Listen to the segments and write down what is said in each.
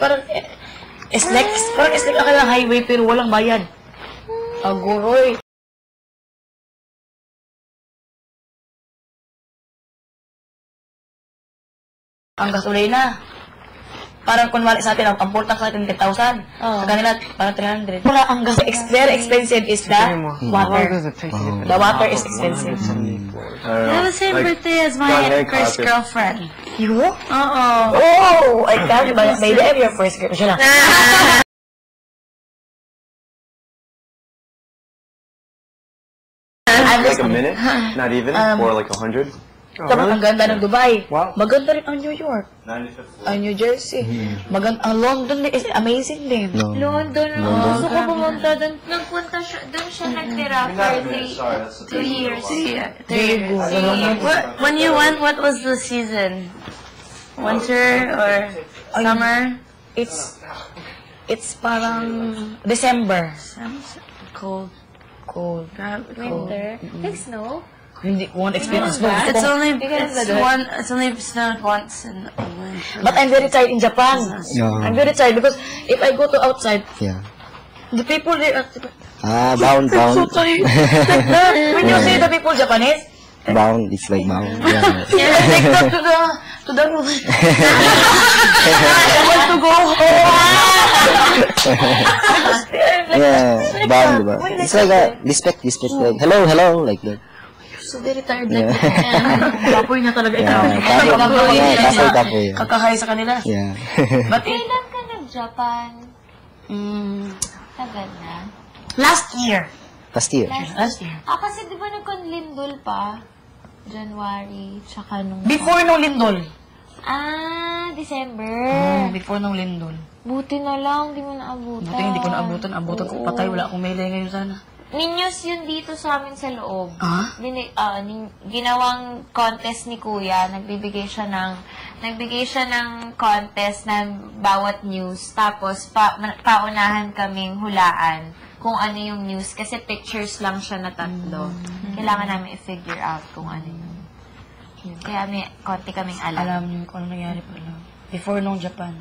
Parang, eh, like, parang it's like akala highway pero walang bayad. Aguroy. Ang gasolina. Parang kunwari sa atin, ang ang pultak sa atin 10,000. Sa kanila, parang 300. Wala, ang gas, ex, very expensive is the water. The water is expensive. I have the same birthday as my first girlfriend. You? Oo. Oh, Oh, I can't imagine. Maybe I'm your first girl. Siya lang. I'm Like a minute? Not even? Um, or like a hundred? Tapos ang ganda ng Dubai. Wow. Maganda rin ang New York. 95th Ang New Jersey. Maganda, ang London is amazing din. No. London, gusto ko pumunta doon. Nagpunta siya, doon siya nagtira for three, two years. Very good. What, when you went, what was the season? Winter or summer? It's, it's parang December. Cold. Cold. Winter? Like snow? Hindi ko want experience no. It's only, it's one, it's only snowed once in a winter. But I'm very tired in Japan. Yeah. I'm very tired because if I go to outside, Yeah. the people there are Ah, bound, so bound. tired. like that. When you see the people Japanese, bound, it's like bound. Yeah. like that to the, to the room. I want to go home. yeah, bound, diba? It's like a respect, respect. Like, hello, hello, like that. So very tired like Yeah. Kapoy na talaga ikaw. Yeah, kapoy. Kapoy. Yeah, kapoy. Kakahay sa kanila. Yeah. But Kailan ka nag-Japan? mm, Tagal na. last year. Last year. Last year. Ah, kasi di ba nagkonlindol pa? January, tsaka nung... Before nung lindol. Ah, December. Oh, before nung lindol. Buti na lang, di mo naabutan. Buti hindi ko naabutan. Abutan ko patay. Wala akong mailay ngayon sana. Ninyos yun dito sa amin sa loob. Ah? Bini, ah, nin- ginawang contest ni Kuya. Nagbibigay siya ng nagbigay siya ng contest ng bawat news. Tapos pa, paunahan kaming hulaan kung ano yung news. Kasi pictures lang siya na tatlo. Kailangan namin i-figure out kung ano. Yun. Kaya may konti kaming alam. Alam niyo kung ano nangyari pala. Before nung Japan.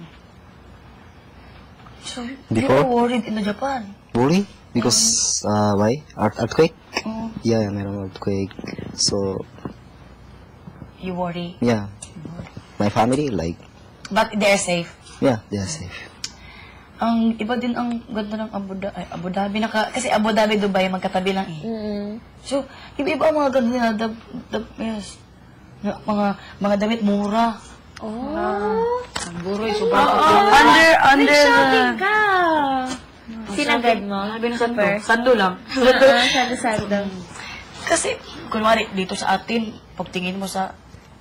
So, Before? you were worried in the Japan. Worry? Because, uh, why? Earth, earthquake? Oh. Yeah, meron earthquake. So, You worry. yeah. My family, like, But they're safe. yeah, they are safe. Ang iba din ang ganda ng Abu Dhabi. Ay, Abu Dhabi naka, kasi Abu Dhabi, Dubai, magkatabi lang eh. Mm. So, iba-iba ang mga ganda nila. The, the, yes. Na- Mga, mga damit mura. Oh! Siguro, eh, sobrang Under, under the... ka! Sinagad mo? Sabi na sando. Sando lang. Sado-sado. Kasi, kunwari, dito sa atin, pagtingin mo sa,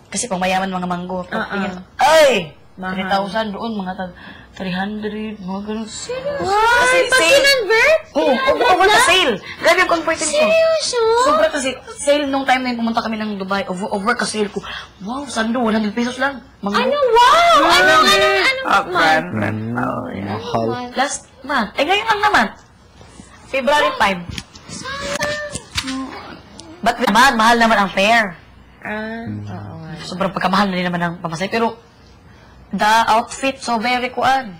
kasi pang mayaman mga manggo, pagtingin mo, ay! 3,000 doon, mga tag 300, mga ganun. Serious? Kasi sale. Convert? Oo, over, over the sale. Grabe ang converted ko. Seryoso? Sobra kasi, sale nung time na yun, pumunta kami ng Dubai, over, over ka sale ko. Wow, sando, 100 pesos lang. Manggo. Ano? Wow! Ano? Ano? Ano? Oh, Mahal. Last month. Eh, ngayon lang naman. February 5. Ba't naman, mahal naman ang fare. Ah, Sobrang pagkamahal na rin naman ang pamasay. Pero, the outfit, so very kuan.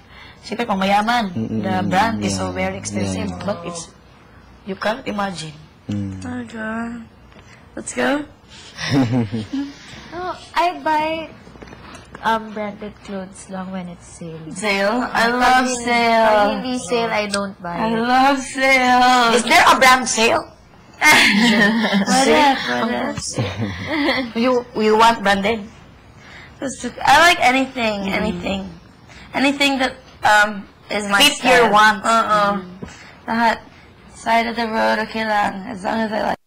Siyempre, pang mayaman. Mm-mm, The brand is so yeah, very expensive. yeah. But it's, you can't imagine. Mm. Okay. Let's go. oh, I buy um branded clothes lang when it's sale. Sale? I love Pag sale. hindi sale, I don't buy. I love sale. Is there a brand sale? You, you want branded? Look- I like anything, anything. Anything that um is my Fit style. your wants. Uh-uh. Lahat. Side of the road, okay lang. As long as I like,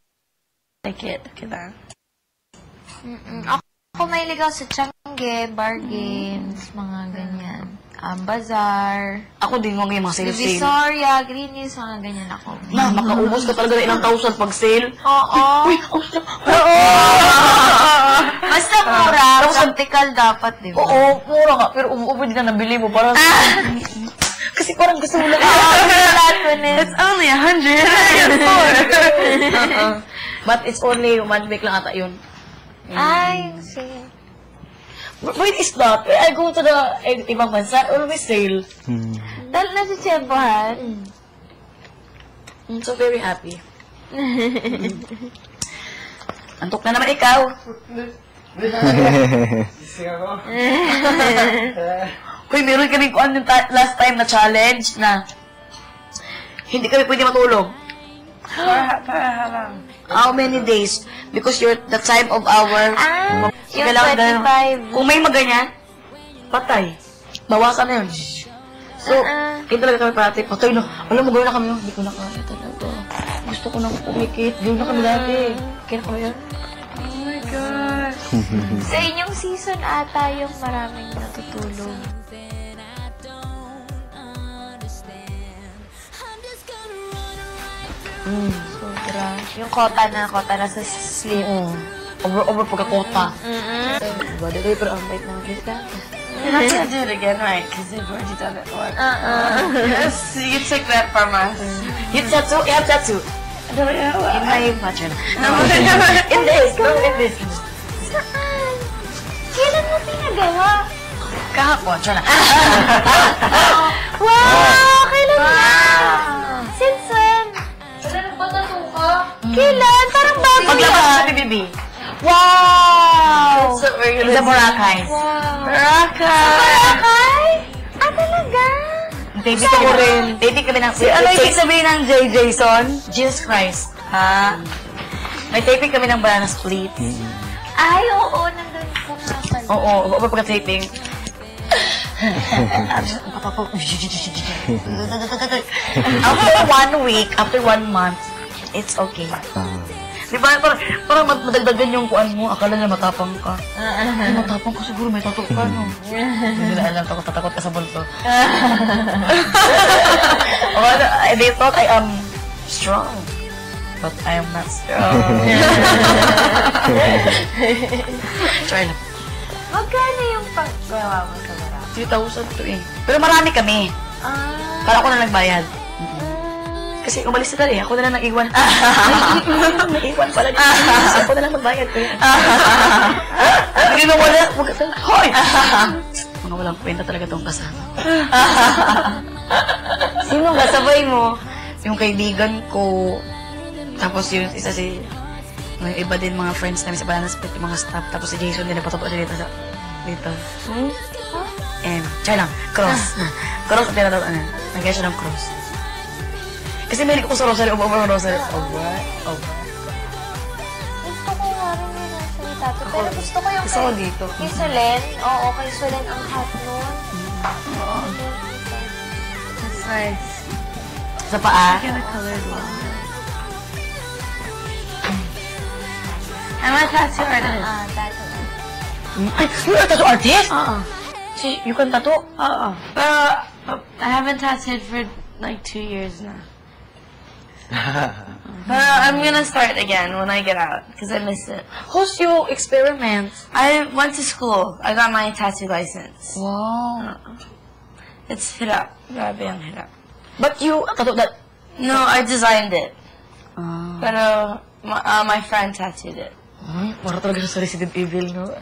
like it, okay lang. Mm-mm. Ako, ako may ligaw sa Changi, eh, bar mm-hmm. games, mga ganyan. Um, bazaar, Ako din, mga yung mga sale-sale. Divisoria, Green Hills, mga ganyan ako. Na, makaubos ka talaga ng ilang thousand pag sale. Oo. Oo! Basta mura, practical dapat, di ba? Oo, mura nga. Pero umuubo din na nabili mo. Parang, kasi parang gusto mo lang. It's only a hundred. But it's only one week lang ata yun. Ay, sige. Wait, is that? I go to the eh, ibang bansa, always sale. Hmm. Dahil nasitsempohan. I'm so very happy. Antok na naman ikaw. Uy, meron kami kung ano ta- last time na challenge na hindi kami pwede matulog. How many days? Because you're the time of our... Ah, yung Kailangan ganun. 25. Kung may maganyan, patay. Bawasan na yun. So, Ah. hindi talaga kami parati. Patay na. Alam mo, gawin na kami yun. Hindi ko na kaya talaga. Gusto ko nang umikit. Gawin na kami dati. Kaya na kami yan. Oh my God. Sa inyong season ata yung maraming natutulog. Mm. Sobra. Yung kota na, kota na sa sleep. Oo. Over, over pagkakota. Mm-mm. Diba? Di kayo pero ang bait ng kita. You're not gonna do it again, right? Because you've already done it once. Uh-uh. Yes, you took that from us. You tattoo? You have tattoo? No, no, in my pattern. No, in this. No, in this. Saan? Kailan mo pinagawa? Kahapon, siya na. Wow! Kailan na? Kailan? Parang bago Paglabas yan. sa PBB. Wow! So, we're the Boracay. Wow! Boracay! Boracay? Ah, talaga? Baby ko rin. Baby kami ng... Ano ibig sabihin ng J. Jason? Jesus Christ. Ha? May taping kami ng banana split. Ay, oo, nandun ko nga pala. Oo, oo, pagka-taping. after one week, after one month, it's okay. Ah. Di ba? Parang mad- madagdagan yung kuan mo. Akala na matapang ka. Ay, matapang ka siguro. May tato ka, no? Hindi na alam. Takot tatakot ka sa bulto. oh, ano, they thought I am strong. But I am not strong. Try na. Magkano yung paggawa mo sa Boracay? 3,000 to eh. Pero marami kami. Ah. Para ako na nagbayad. Kasi umalis na eh. Ako na lang nag-iwan. nag-iwan pala. Kasi ako na lang magbayad ko yun. Hindi mo wala. Huwag ka Hoy! Mga walang kwenta talaga tong kasama. Sino kasabay mo? Yung kaibigan ko. Tapos yung isa si... May iba din mga friends namin sa Banana Split, yung mga staff. Tapos si Jason din, napatuto siya dito sa... Dito. Hmm? M. Char lang. Cross. cross ang tinatawag. Ano? Nagyan siya ng cross. Kasi may ko sa rosary. Ubo, ubo, rosary. Ubo, ubo. Gusto ko nga rin yun ang salita to. Pero gusto ko yung Gusto ko kay, dito. kay Solen. Oo, kay Solen ang hot nun. That's nice. Sa paa? Get a colored one. I'm a tattoo artist. Ah, tattoo. Ay, you're a tattoo artist? Oo. So, you can tattoo? Oo. Pero, uh, I haven't tattooed for like two years now. But I'm gonna start again when I get out because I miss it. Who's your experiment? I went to school. I got my tattoo license. Wow. Uh-uh. It's Hirap. Grabe ang Hirap. But you uh, that? No, I designed it. Ah. Pero uh, my, uh, my friend tattooed it. Ay, para talaga sa Resident Evil, no?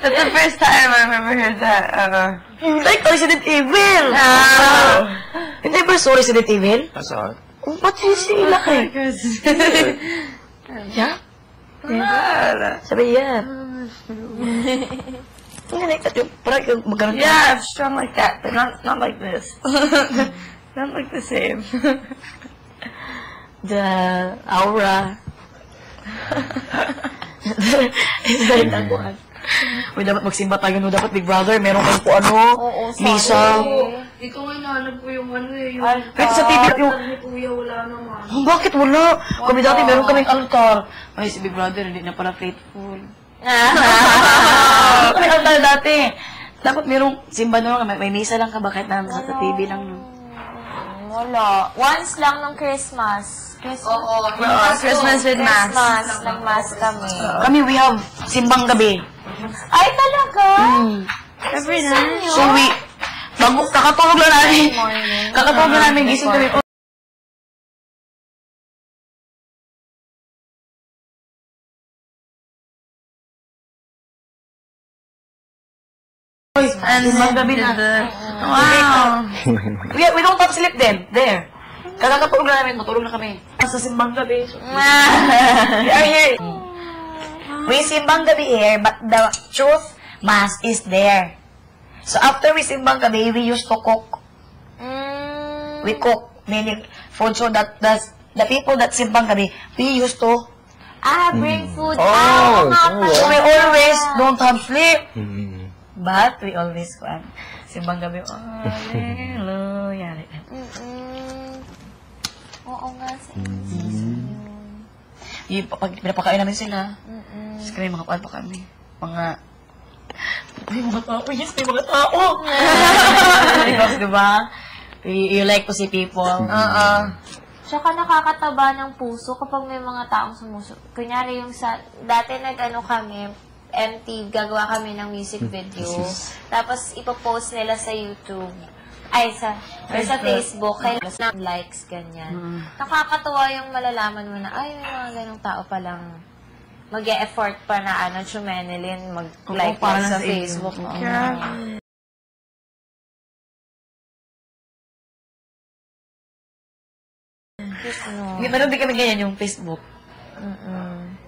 That's the first time I remember heard that. Uh, you like Resident Evil? Oh. Hindi ba so Resident Evil? That's all. Ba't yung sila kayo? Yeah? Yeah. Sabi yan. Galing ka yung parang yung magkaroon Yeah, I'm strong like that, but not not like this. not like the same. The aura. Ito rin ang kuhan. Uy, dapat magsimba tayo no. Dapat Big Brother, meron kang kung ano, Oo, misa. Ito nga inaanap ko yung ano eh, yung Kahit sa TV, yung, ni Kuya wala naman. Oh, bakit wala? Kami dati meron kaming altar. Ay, si Big Brother, hindi na pala faithful. Kami altar dati. Dapat merong simba naman kami. May misa lang ka, bakit na sa TV lang. No? Wala. Once lang nung Christmas. Christmas. Oo, Christmas with Christmas. Nag-mass kami. Kami, we have simbang gabi. Ay, talaga? Hmm. Every night. So we, bago, kakatulog lang namin. Morning. Kakatulog lang namin, gising kami. Simbang gabi na. Wow. we, we don't have sleep then. There. Kakakatulog na namin, matulog na kami. Sa simbang gabi. So, we are here. We simbang gabi here, but the truth, mass is there. So after we simbang gabi, we used to cook. Mm. We cook many food so that the, the people that simbang gabi, we used to. Ah, bring food. Oh, ah, nga so pala. So we always don't have sleep. Hmm. But we always kwan. Simbang gabi, hallelujah. Mm-mm. Oo nga, sis. Yung pag pinapakain namin sila, Mm-mm. Tapos kami, mga paan pa kami. Mga... May mga tao. Yes, may mga tao! Because, di ba? You, you like to see people. Oo. Tsaka nakakataba ng puso kapag may mga taong sumuso. Kunyari yung sa, dati nag-ano kami, empty, gagawa kami ng music video. Tapos ipopost nila sa YouTube. Ay, sa, ay, sa Facebook. Kailangan ng likes, ganyan. Nakakatuwa yung malalaman mo na, ay, may mga ganong tao palang mag effort pa na ano, chumenelin, mag-like lang sa. Facebook. Oo. Grabe. Diyos, no. Hindi, meron din kami ganyan yung Facebook. Mm-mm.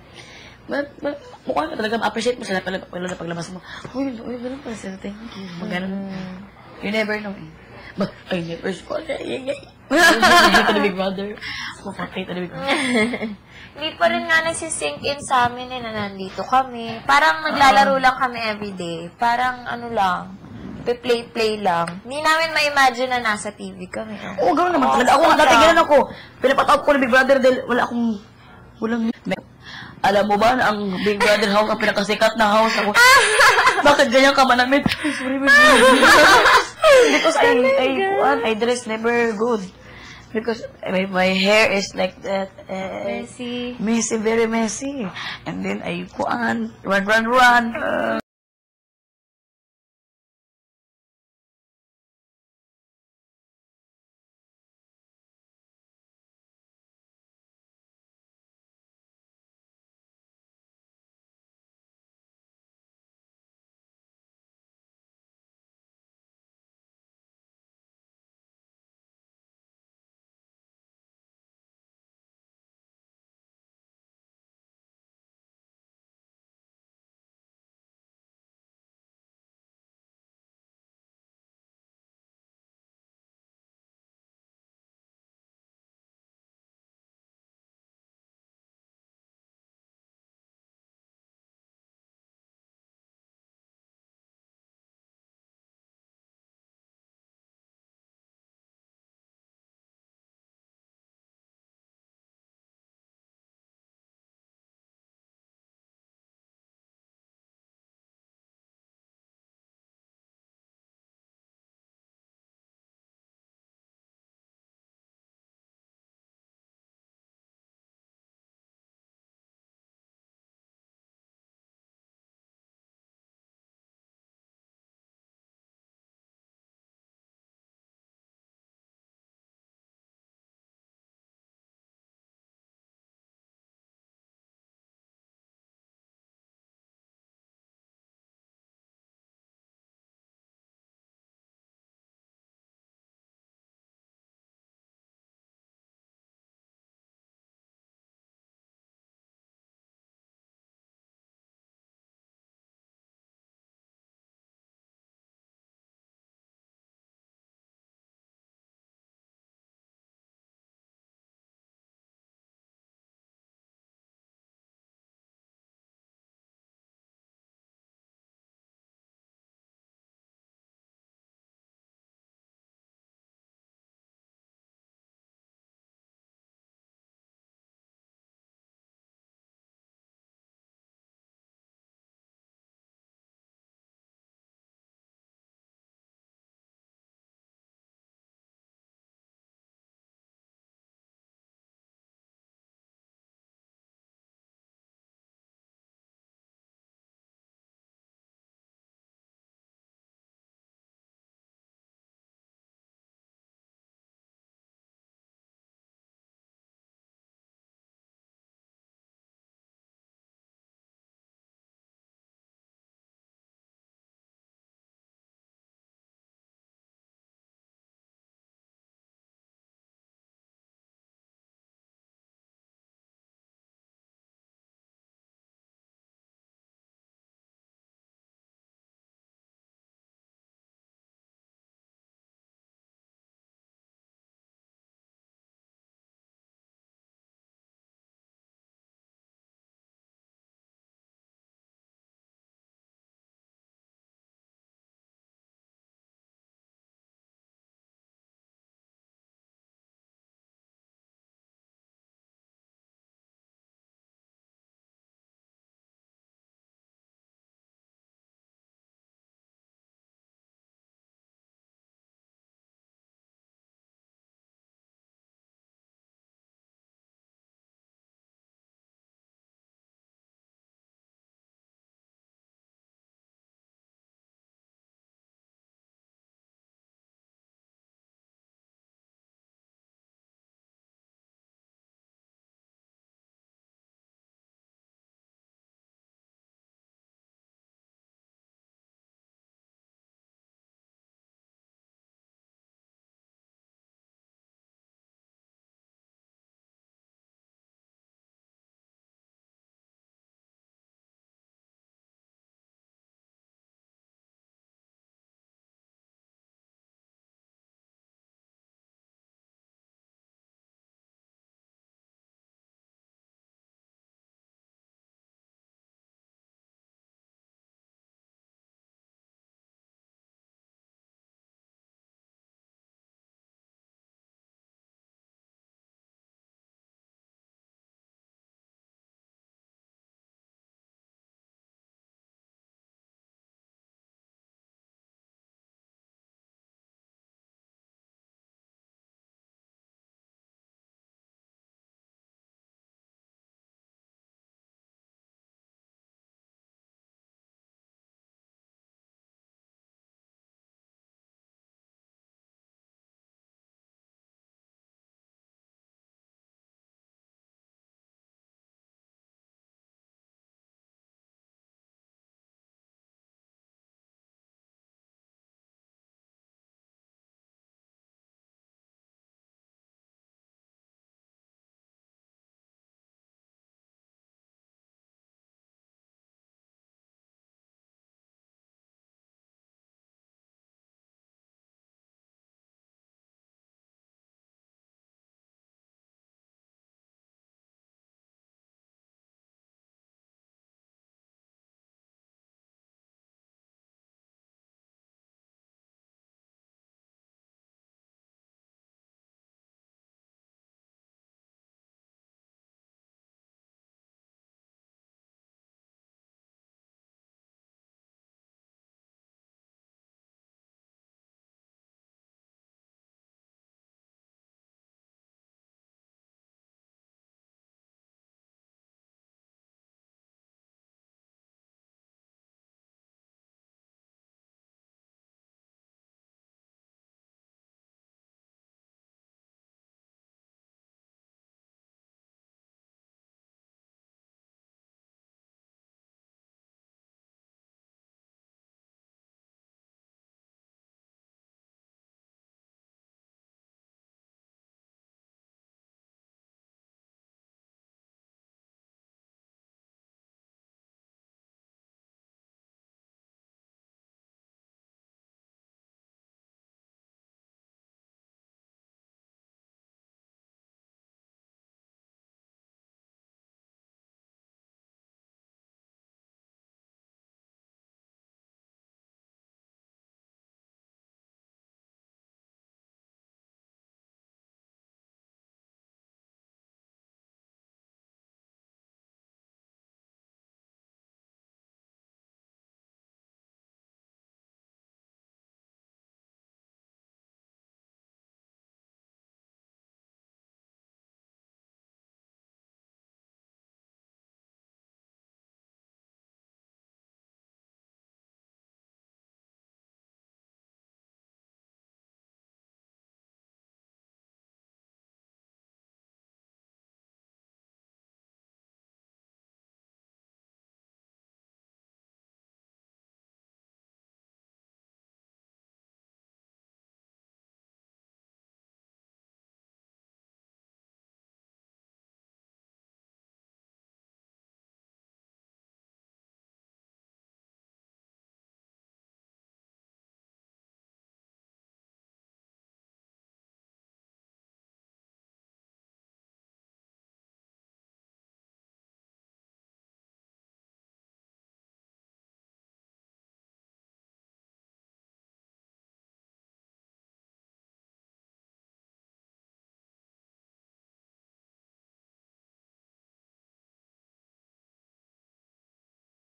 But, but, mukha ka talaga ma-appreciate mo sila pala, pala na paglabas mo. Uy, uy, ganun pala sila. Thank you. Mag ganun. You never know eh. But, I never saw that. Yay, yay. Hindi to the big brother. Mapatay the big brother. Hindi pa rin nga nagsisink in sa amin eh, na nandito kami. Parang naglalaro lang kami everyday. Parang ano lang, play-play lang. Hindi namin ma-imagine na nasa TV kami. Oo, gano'n naman talaga. Ako, dati ganun ako. Pinapatawag ko ng Big Brother dahil wala akong, walang, alam mo ba na ang Big Brother house ang pinakasikat na house ako? Bakit ganyan ka manamit? Sorry, Brother. Because I, I, what, I dress never good. Because my, my hair is like that. Uh, Messy. messy, very messy. And then I kuan, run, run, run. Uh,